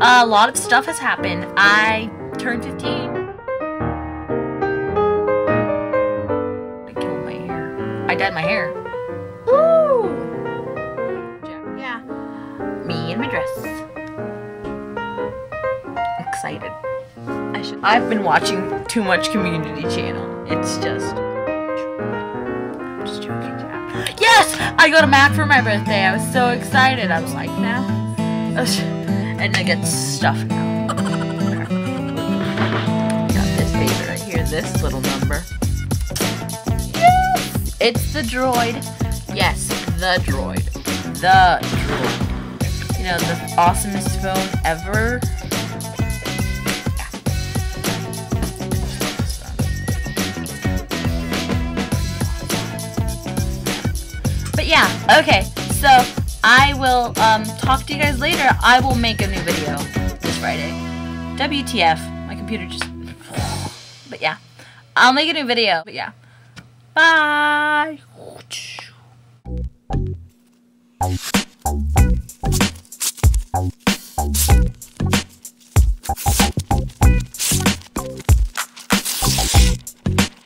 a lot of stuff has happened. I turned 15. I killed my hair. I dyed my hair. Woo! Yeah. Me and my dress. Excited. I should. I've been watching too much Community Channel. It's just. I'm just joking. Yes! I got a Mac for my birthday. I was so excited. I was like, now. And I get stuff now. Got this baby right here. This little number. Yes! It's the droid. Yes, the droid. The droid. You know, the awesomest phone ever. But yeah, okay. So I will um, talk to you guys later. I will make a new video this Friday. WTF. My computer just... But yeah. I'll make a new video. But yeah. Bye.